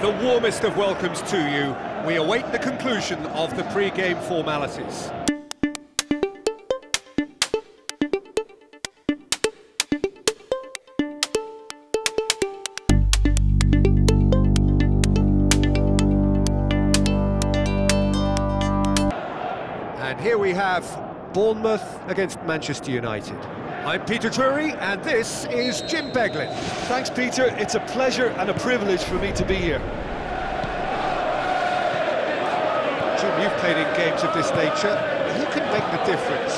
the warmest of welcomes to you. We await the conclusion of the pre-game formalities. And here we have Bournemouth against Manchester United. I'm Peter Drury, and this is Jim Beglin. Thanks, Peter. It's a pleasure and a privilege for me to be here. Jim, you've played in games of this nature. Who can make the difference?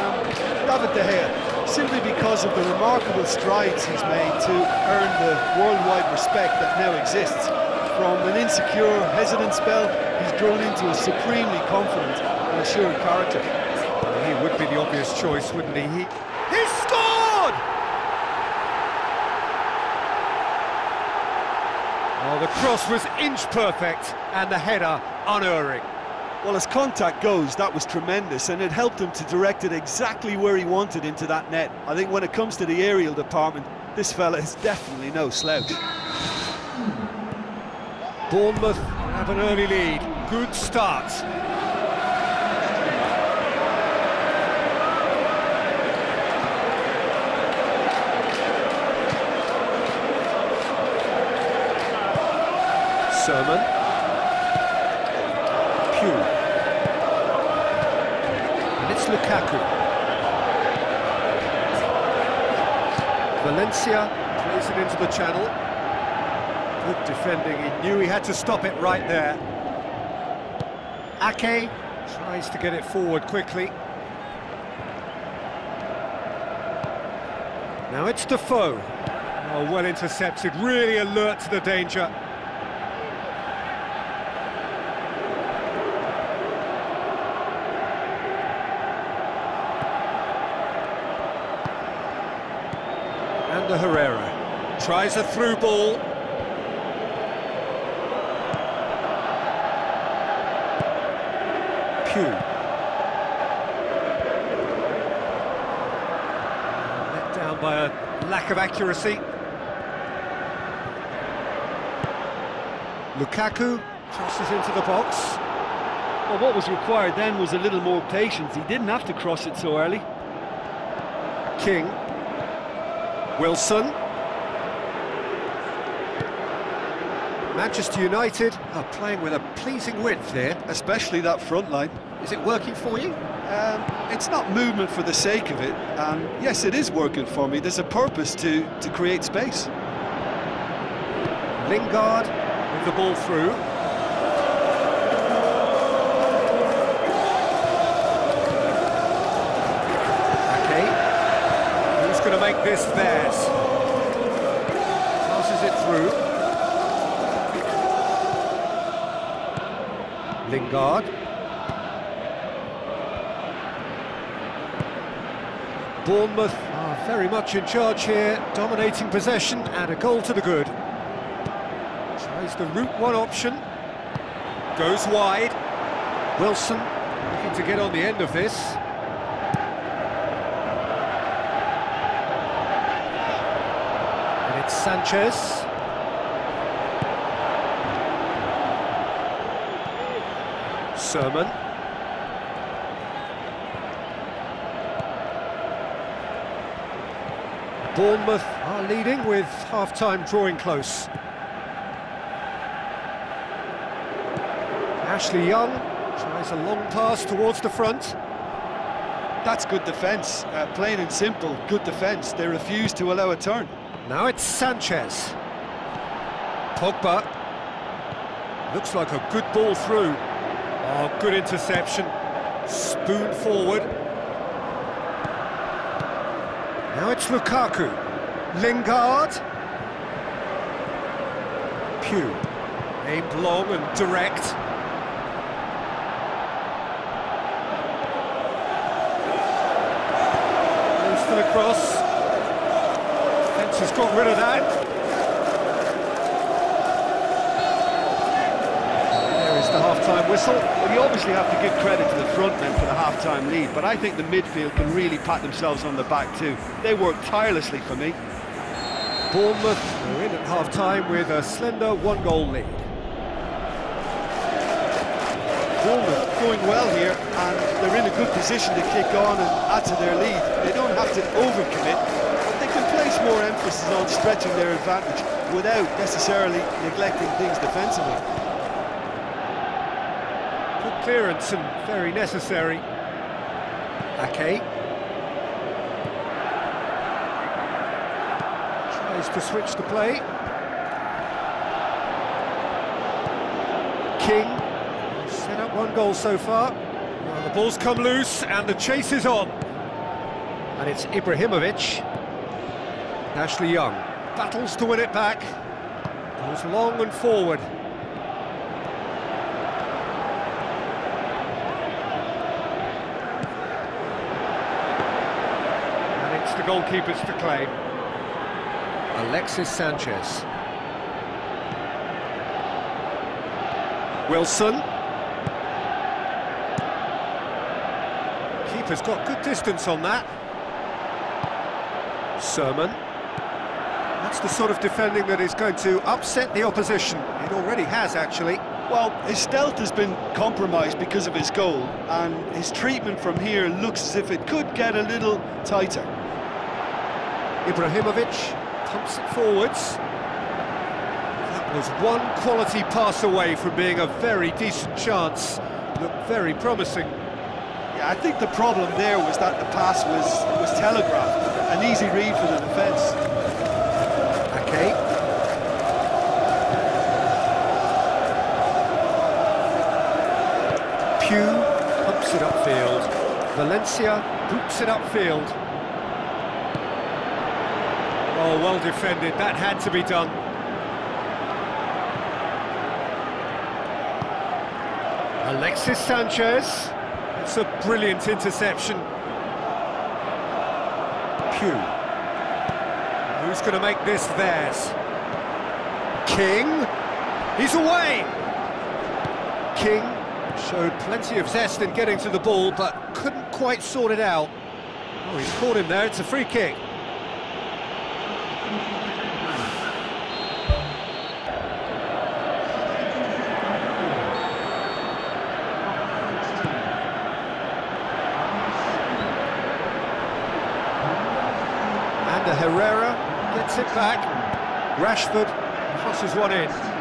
Um, David De Gea, simply because of the remarkable strides he's made to earn the worldwide respect that now exists. From an insecure, hesitant spell, he's grown into a supremely confident and assured character. He would be the obvious choice, wouldn't he? He, he scored! Oh, the cross was inch perfect, and the header unerring. Well, as contact goes, that was tremendous, and it helped him to direct it exactly where he wanted into that net. I think when it comes to the aerial department, this fella is definitely no slouch. Bournemouth have an early lead. Good start. Surman. Pugh. And it's Lukaku. Valencia plays it into the channel. Good defending, he knew he had to stop it right there. Ake tries to get it forward quickly. Now it's Defoe. Oh, well intercepted, really alert to the danger. Ander Herrera tries a through ball. Pugh. Let down by a lack of accuracy. Lukaku crosses into the box. Well, what was required then was a little more patience. He didn't have to cross it so early. King. Wilson. Manchester United are playing with a pleasing width here. Especially that front line. Is it working for you? Um, it's not movement for the sake of it, yes, it is working for me. There's a purpose to, to create space. Lingard with the ball through. Make this theirs? Passes it through. Lingard. Bournemouth are very much in charge here, dominating possession and a goal to the good. Tries the route one option. Goes wide. Wilson looking to get on the end of this. And it's Sanchez. Surman. Bournemouth are leading with half-time drawing close. Ashley Young tries a long pass towards the front. That's good defence, uh, plain and simple, good defence. They refuse to allow a turn. Now it's Sanchez. Pogba. Looks like a good ball through. Oh, good interception. Spoon forward. Now it's Lukaku. Lingard. Pugh. Aimed long and direct. Goes the cross. Has got rid of that. There is the half-time whistle. Well, you obviously have to give credit to the front men for the half-time lead, but I think the midfield can really pat themselves on the back too. They work tirelessly for me. Bournemouth are in at half-time with a slender one-goal lead. Bournemouth going well here, and they're in a good position to kick on and add to their lead. They don't have to overcommit, emphasis on stretching their advantage without necessarily neglecting things defensively. Good clearance and very necessary. Ake. Tries to switch the play. King. Set up one goal so far. Well, the ball's come loose and the chase is on. And it's Ibrahimovic. Ashley Young battles to win it back. Goes long and forward. And it's the goalkeepers to claim. Alexis Sanchez. Wilson. Keeper's got good distance on that. Surman. That's the sort of defending that is going to upset the opposition. It already has, actually. Well, his stealth has been compromised because of his goal, and his treatment from here looks as if it could get a little tighter. Ibrahimovic pumps it forwards. That was one quality pass away from being a very decent chance. Looked very promising. Yeah, I think the problem there was that the pass was, was telegraphed. An easy read for Valencia boots it upfield. Oh, well defended. That had to be done. Alexis Sanchez. It's a brilliant interception. Pugh. Who's going to make this theirs? King. He's away. King showed plenty of zest in getting to the ball, but couldn't quite sorted out. Oh, he's caught him there. It's a free kick. Ander Herrera gets it back. Rashford crosses one in.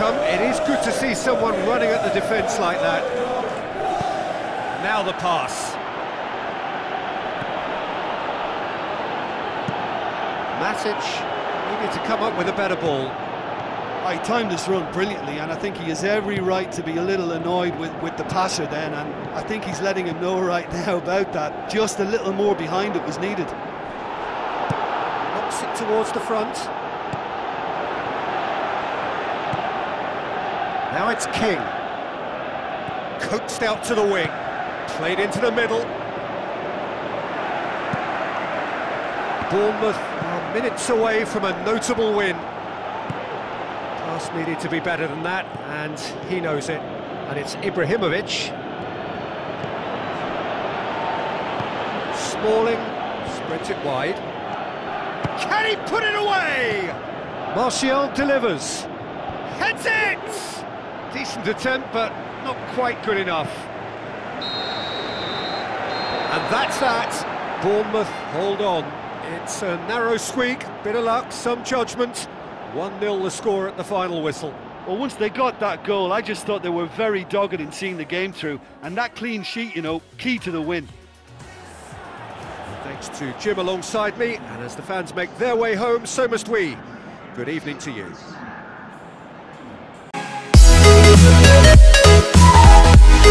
Outcome, it is good to see someone running at the defence like that. Now the pass. Matic needed to come up with a better ball. I timed this run brilliantly, and I think he has every right to be a little annoyed with, with the passer then, and I think he's letting him know right now about that. Just a little more behind it was needed. Knocks it towards the front. Now it's King. Coaxed out to the wing. Played into the middle. Bournemouth are minutes away from a notable win. Pass needed to be better than that, and he knows it. And it's Ibrahimovic. Smalling spreads it wide. Can he put it away? Martial delivers. Heads it! Decent attempt, but not quite good enough. And that's that. Bournemouth hold on. It's a narrow squeak, bit of luck, some judgment. 1-0 the score at the final whistle. Well, once they got that goal, I just thought they were very dogged in seeing the game through, and that clean sheet, you know, key to the win. Thanks to Jim alongside me, and as the fans make their way home, so must we. Good evening to you.